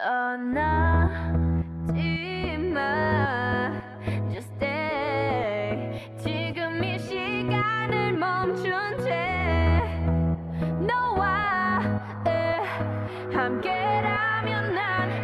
떠나지마 Just stay. 지금 이 시간을 멈춘 채 너와 함께라면 난